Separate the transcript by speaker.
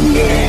Speaker 1: Yeah.